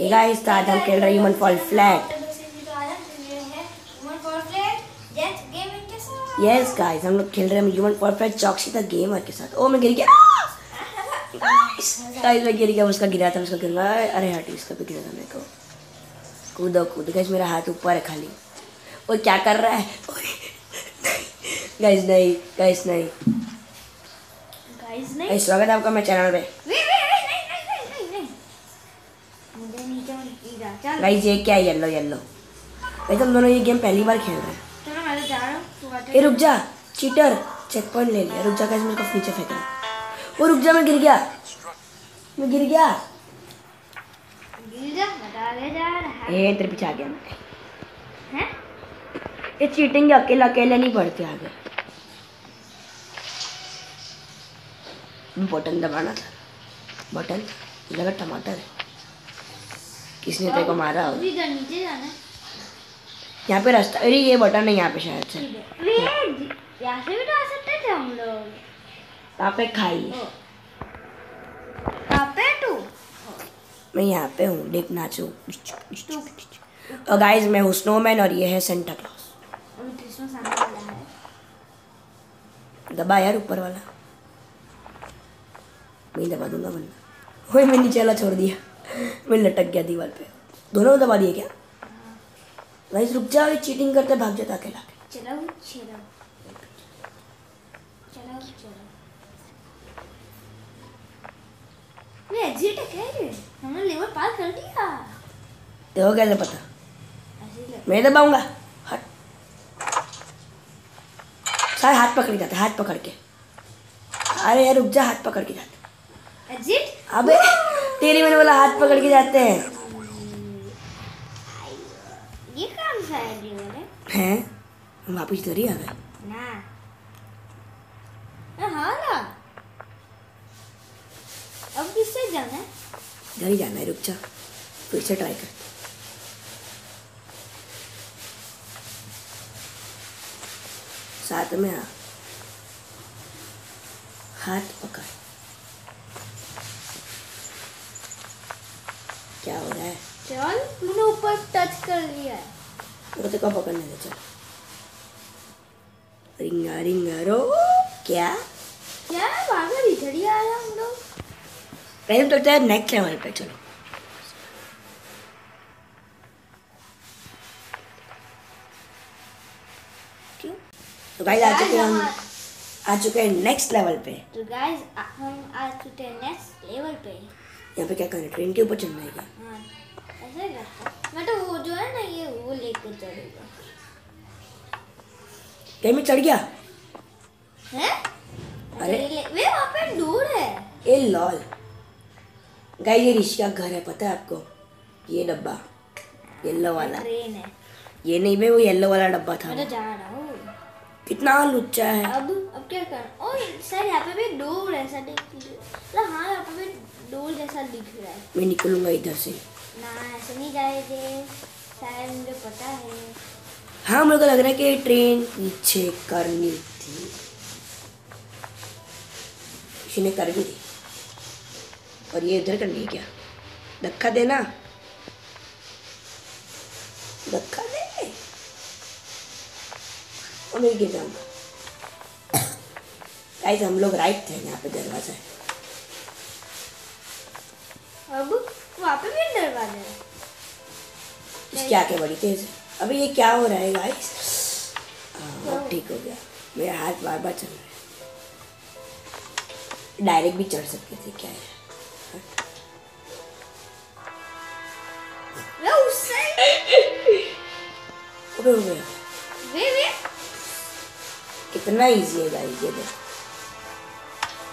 ये गाइस तो आज हम खेल रहे human fall flat yes guys हम लोग खेल रहे हैं human fall flat Chauksi the gamer के साथ। ओ मैं गिर गया। गाइस मैं गिर गया उसका गिरा था उसका गिर गया। अरे हट इसका भी गिरा था मेरे को। कूदो कूद। गाइस मेरा हाथ ऊपर है खाली। वो क्या कर रहा है? गाइस नहीं गाइस नहीं। गाइस नहीं। स्वागत है आपका मेरे चैनल पे वे वे वे नहीं नहीं नहीं नहीं नहीं मुझे नीचे गाइस ये क्या येलो येलो गाइस हम दोनों ये गेम पहली बार खेल रहे हैं। तो ए रुक जा। चीटर चेक पॉइंट ले लिया। रुक जा गाइस मेरे को नीचे फेंक रहा वो रुक जा मैं गिर गया। मैं गिर गया। ए तेरे पीछे आ गया मैं। ये चीटिंग अकेला अकेले नहीं पड़ते आगे। बटन दबाना था। बटन लगा टमाटर है। किसने तेरे को मारा है। यहाँ पे रास्ता अरे ये बटन है यहाँ पे शायद से। यहाँ से भी तो आ सकते थे हम लोग। यहाँ पे खाई? पे तू? मैं यहाँ पे हूँ देख नाचू और गाइस मैं हूँ स्नोमैन और ये है सेंटा है। दबा यार ऊपर वाला। मैं दबा दूँगा वरना वही मैं नीचे वाला छोड़ दिया। मैं लटक गया दीवार पे। दोनों दबा दिए क्या? गाइस रुक जाओ चीटिंग करते भाग जाता अकेला चलो चलो। चलो चलो। ये एग्जिट है। हमने लेवल पार कर दिया देखो कैसे पता। मैं दबाऊँगा। हट। सारे हाथ पकड़ के जाते हाथ पकड़ के। अरे यार रुक जा हाथ पकड़ के जाते एग्जिट अबे। तेरी मैंने बोला हाथ पकड़ के जाते हैं। ये कौन सा है है? हैं हम वापिस इधर ही आ गए। ना। हाँ ना। अब किससे जाना है? इधर ही जाना है रुक जा। फिर से ट्राई कर। साथ में आ। हाथ पकड़। क्या हो रहा है? चल तूने ऊपर टच कर लिया है। वो तो कब पकड़ने दे चल। रिंगा रिंगा रो। क्या? क्या भागर इधर ही आया हम लोग। पहले तो लगता है नेक्स्ट लेवल पे चलो। क्यों? तो गाइस आ चुके हैं हम। आ चुके हैं नेक्स्ट लेवल पे। तो गाइस हम आ चुके हैं नेक्स्ट लेवल पे। यहाँ पे क्या करना है? ट्रेन के ऊपर चलना है क्या? हाँ मैं तो वो जो है ना ये वो लेकर चलूँगा। कहीं में चढ़ गया? हैं? अरे। वे वहाँ पे दूर है। ए लॉल। गाइस ये ऋषि का घर है पता है आपको? ये डब्बा। येलो वाला। ट्रेन है। ये नहीं बे वो येलो वाला डब्बा था मैं तो जा रहा हूँ। कितना लुच्चा है। अब अब क्या कर? ओ सर यहाँ पे भी मतलब हाँ भी जैसा दिख रहा है। मैं निकलूँगा इधर से। ना ऐसे नहीं जाएँगे शायद मुझे पता है। हाँ मेरे को लग रहा है कि ट्रेन पीछे करनी थी। किसी ने कर भी दी। और ये इधर करनी है क्या? धक्का देना। धक्का दे। और मैं गिर जाऊँगा। हम लोग राइट थे यहाँ पे दरवाज़ा। है अब वहाँ पे भी दरवाज़ा है। इसके आके बड़ी तेज है। अभी ये क्या हो रहा है गाइस हाँ। ठीक हो गया। मेरा हाथ बार बार चल रहा है। डायरेक्ट भी चढ़ सकते थे क्या है? वे अबे हो वे वे। कितना इजी है गाइस ये देखो।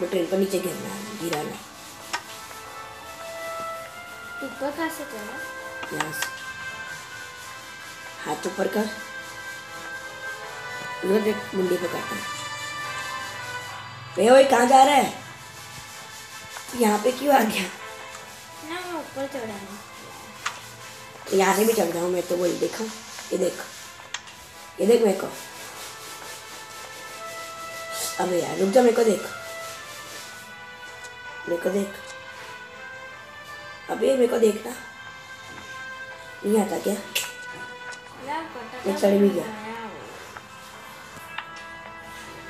मैं ट्रेन पर नीचे गिरना है गिराना ऊपर कहाँ से चला यहाँ से हाथ ऊपर कर। उधर देख मुंडी पे करता है। वे ओए कहाँ जा रहा है? यहाँ पे क्यों आ गया? ना मैं ऊपर चढ़ा हूँ यहाँ से भी चढ़ जाऊँ मैं तो बोल देखो? ये देख। ये देख मेरे को। अबे यार रुक जा मेरे को देख। मेरे को देख। अबे मेरे को देखना। नहीं आता क्या? ये चढ़ भी गया।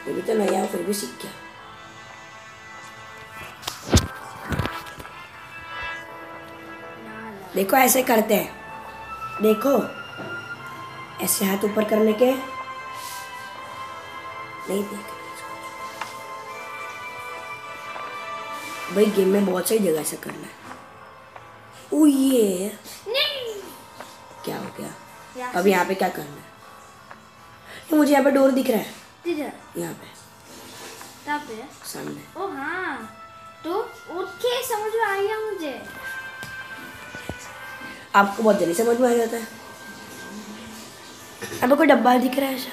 ये भी तो नया है, फिर भी सीख गया। देखो ऐसे करते हैं। देखो ऐसे हाथ ऊपर करने के। नहीं देख भाई गेम में बहुत सही जगह से करना है। ओ ये। क्या हो गया? अब यहाँ पे क्या करना है? ये मुझे यहाँ पे डोर दिख रहा है। यहाँ पे। पे? सामने। ओ हाँ। तो उठ के समझ में आ गया मुझे। आपको बहुत जल्दी समझ में आ जाता है। अब कोई डब्बा दिख रहा है ऐसा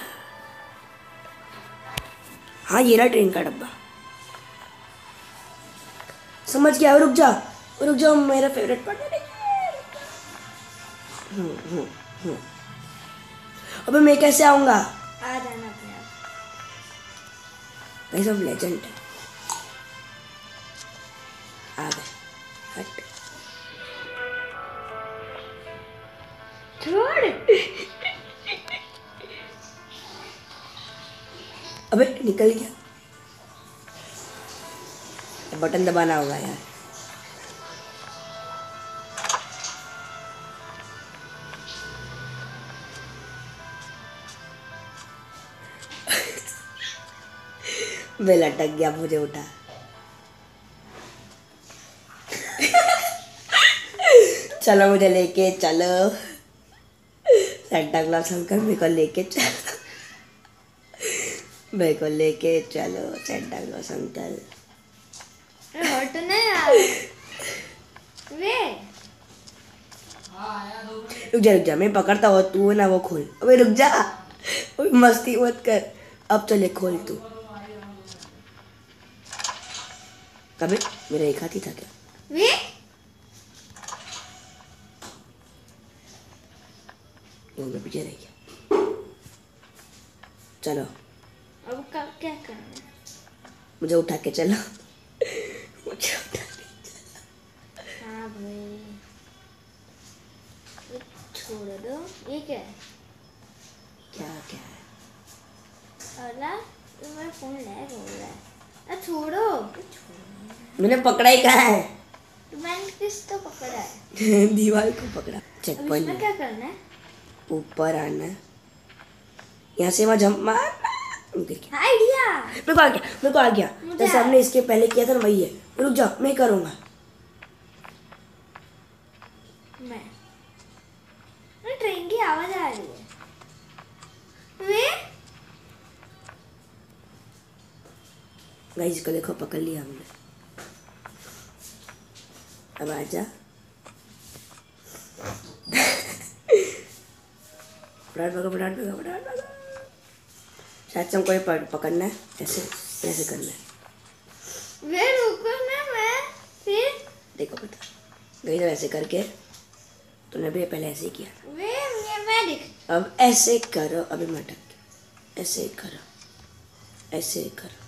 हाँ ये रहा ट्रेन का डब्बा। समझ गया? रुक जा। रुक जाओ मेरा फेवरेट पार्ट है। हम्म, हम्म, हम्म। अबे मैं कैसे आऊँगा? आ जाना अपने आप लेजेंड आ गए। हट। छोड़। अबे निकल गया। बटन दबाना होगा यार। बेल अटक गया मुझे उठा। चलो मुझे लेके चलो। सेंटा क्लॉस अंकल मेरे को लेके चलो। मेरे को लेके चलो सेंटा क्लॉस अंकल हट ना यार। वे। रुक जा रुक जा मैं पकड़ता हूँ तू ना वो खोल। अबे रुक जा। मस्ती मत कर। अब चले खोल तू। कभी मेरा एक हाथ ही था क्या? वे? वो मैं पीछे रह गया। चलो। अब का क्या करना मुझे उठा के चलो। मुझे उठा के हाँ भाई। छोड़ दो। ये क्या है? क्या क्या है? अला ये मेरा फ़ोन लैग हो रहा है। अरे छोड़ो। मैंने पकड़ा ही कहा है? तो पकड़ा है? दीवार को पकड़ा। चेक पॉइंट क्या करना है? ऊपर आना यहाँ से वहाँ जंप मारना आइडिया? मेरे को आ गया मेरे को आ गया। जैसे हमने इसके पहले किया था ना वही है। रुक जाओ मैं करूँगा। मैं। ट्रेन की आवाज़ आ रही है। वे? गाइस इसको देखो पकड़ लिया हमने। अब आजा फटाफट पकड़ फटाफट पकड़ फटाफट पकड़ शायद से हमको ये पकड़- पकड़ना है। ऐसे ऐसे करना है। वे रुको ना मैं? फिर? देखो पता गई तो ऐसे करके तूने भी पहले ऐसे ही किया वे मैं दिख अब ऐसे करो अभी मैं अटक ऐसे करो ऐसे करो।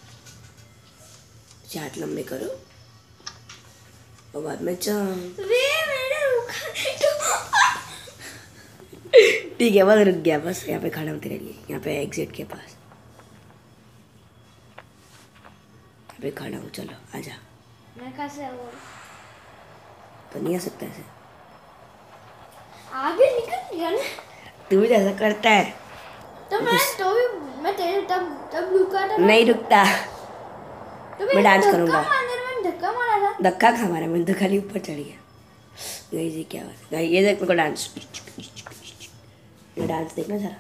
हाथ लंबे करो। और बाद में ठीक है बस रुक गया बस यहाँ पे खड़ा हूँ तेरे लिए यहाँ पे एग्जिट के पास। यहाँ पे खड़ा हूँ चलो आजा मैं कहाँ तो नहीं आ सकता ऐसे। आगे निकल गया ना। तू भी तो ऐसा करता है। तो मैं तो भी मैं तेरे तब तब रुका था नहीं रुकता। तो मैं डांस करूँगा। धक्का मारा था धक्का खा मारा मैंने तो खाली ऊपर चढ़ गया गई जी क्या बात है ये देख मेरे को डांस ये डांस देखना जरा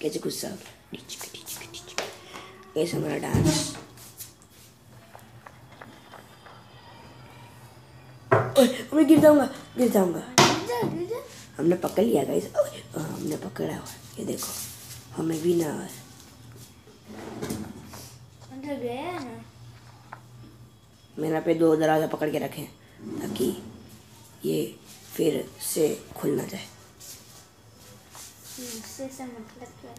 कैसे गुस्सा हो कैसे हमारा डांस मैं गिर जाऊँगा गिर जाऊँगा हमने पकड़ लिया गाइस हमने पकड़ा हुआ ये देखो हमें भी ना है अंदर गया ना यहाँ पे दो दरवाज़ा पकड़ के रखे ताकि ये फिर से खुल ना जाए। से मतलब क्या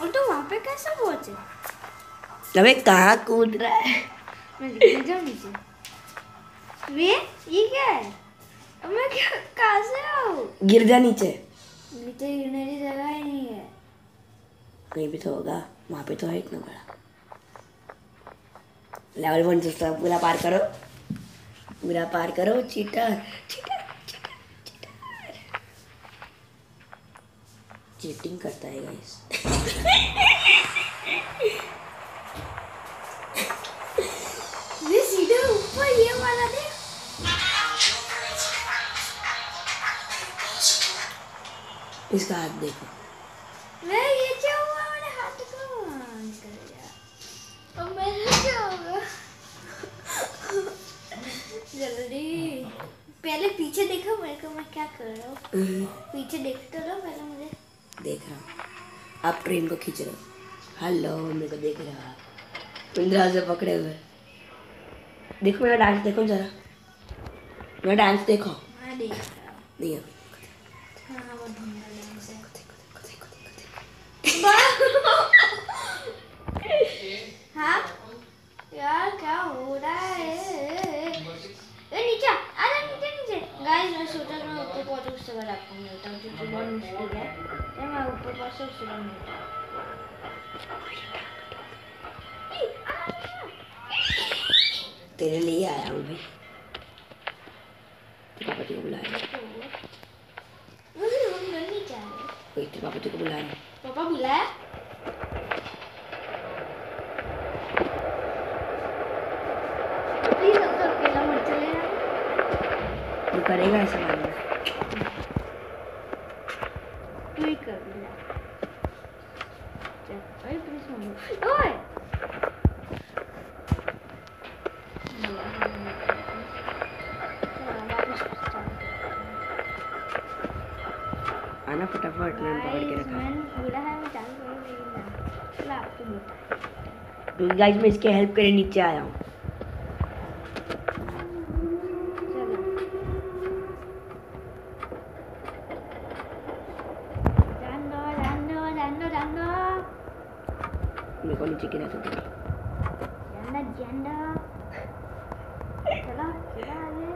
और तो वहाँ पे कैसे पहुँचे? अबे कहाँ कूद रहा है? मैं नीचे? वे ये क्या है? अब मैं क्या कहाँ से आऊँ? गिर जा नीचे। नीचे गिरने की जगह ही नहीं है। कहीं भी तो होगा वहाँ पे तो है इतना बड़ा। लेवल वन से पूरा पार करो पूरा पार करो cheater cheater cheater cheater cheating करता है गाइस ये सीधे ऊपर ये वाला देख इसका हाथ देखो। जल्दी। पहले पीछे देखो मेरे को मैं क्या कर रहा हूँ। पीछे देखते रहो पहले मुझे। देख रहा हूँ। आप ट्रेन को खींच रहे हो। हेलो मेरे को देख रहा हो। पिंजरा से पकड़े हुए। देखो मेरा डांस देखो जरा। मेरा डांस देखो। हूँ। नहीं हाँ। है हाँ। यार क्या हो रहा पहुँच उससे बाद आपको मिलता हूँ क्योंकि बहुत मुश्किल है तो मैं ऊपर पहुँच से उससे बाद मिलता हूँ तेरे लिए आया हूँ भाई तेरे पापा जी को बुला रहे मुझे रूम में नहीं चाहिए वही तेरे पापा जी को बुला रहे पापा बुलाया प्लीज़ अब तो अकेला मत चले जाना तू करेगा ऐसा मालूम चलो गाइज़ मैं इसके हेल्प करे नीचे आया हूँ। मेरे को नीचे दे। जान दो जान दो चलो चलो आगे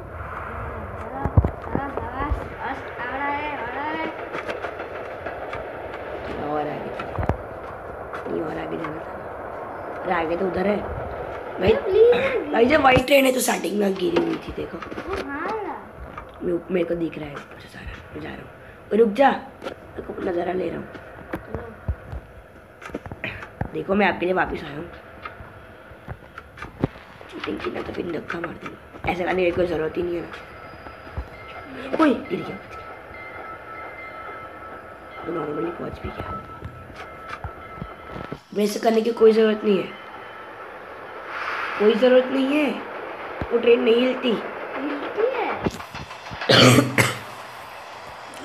चलो चलो बस बस आ रहा है आ रहा है थोड़ा और आगे नहीं और आगे जाना था आगे तो उधर है। भाई भाई जब वाइट ट्रेन है तो स्टार्टिंग में गिरी हुई थी देखो। मैं मेरे को दिख रहा है ऊपर से सारा मैं जा रहा हूँ। रुक जा। को नज़ारा ले रहा हूँ। देखो मैं आपके लिए वापस आया हूँ। चीटिंग की ना तो फिर धक्का मार दूँगा। ऐसे करने की कोई ज़रूरत ही नहीं है ना। ओए गिर गया। तो नॉर्मली पहुँच भी गया। वैसे करने की कोई ज़रूरत नहीं है। कोई ज़रूरत नहीं है। वो ट्रेन नहीं हिलती।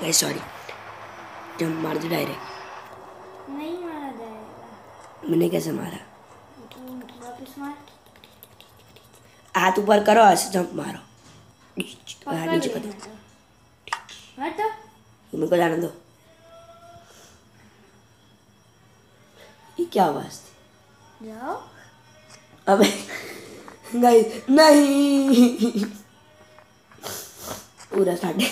है। सॉरी जंप मार दो डायरेक्ट नहीं मारा जाएगा। मैंने कैसे मारा? वापस मार। हाथ ऊपर करो ऐसे जंप मारो। नीचे कर मेरे को जाने दो। ये क्या आवाज़ थी? जाओ। अबे नहीं नहीं। पूरा साढ़े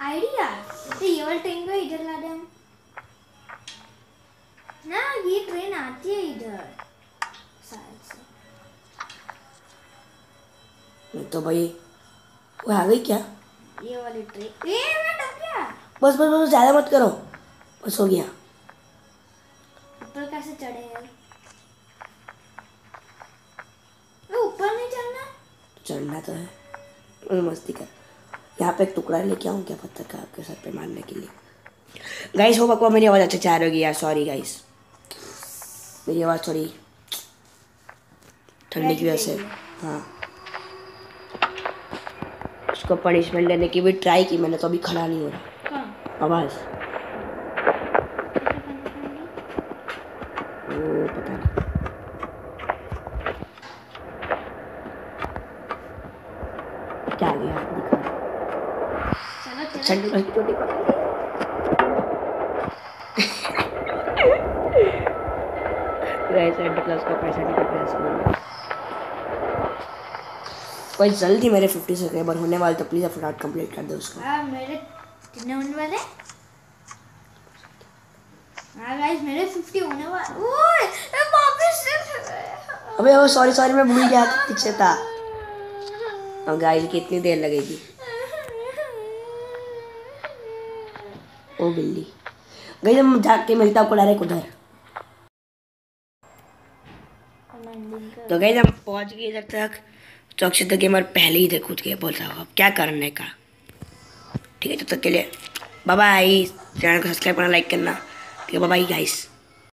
आइडिया? तो ये वाला ट्रेन को इधर ला दे ना ये ट्रेन आती है इधर। शायद तो भाई वो आ गई क्या? ये वाली ट्रेन ए मैं डर गया। बस बस बस ज़्यादा मत करो। बस हो गया। ऊपर कैसे चढ़े हैं। वो ऊपर नहीं चढ़ना? चढ़ना तो है। और मस्ती कर। यहाँ पे एक टुकड़ा लेके आऊँ क्या पत्थर का आपके सर पे मारने के लिए? गाइस हो बकवा मेरी आवाज़ अच्छे से आ रही होगी यार। सॉरी गाइस मेरी आवाज़ थोड़ी ठंडी की वजह से। हाँ। उसको पनिशमेंट देने की भी ट्राई की मैंने तो अभी खड़ा नहीं हो रहा। आवाज़ कैसे पंडित वो पता नहीं क्या बस की जल्दी मेरे 50 सब्सक्राइबर होने वाले तो प्लीज़ फटाफट कंप्लीट कर दो उसको हाँ मेरे कितने होने वाले हाँ गाइस मेरे 50 होने वाले अबे ओ सॉरी सॉरी मैं भूल गया पीछे था। अब गाइस कितनी देर लगेगी। ओ बिल्ली। गई हम जाके मिलता आपको डायरेक्ट उधर। तो गई हम पहुँच गए इधर तक। चौकसी तक गेमर पहले ही इधर कूद गया बोल रहा हूँ अब क्या करने का? ठीक है, तब तक के लिए बाय बाय चैनल को सब्सक्राइब करना लाइक करना। ठीक है बाय गाइस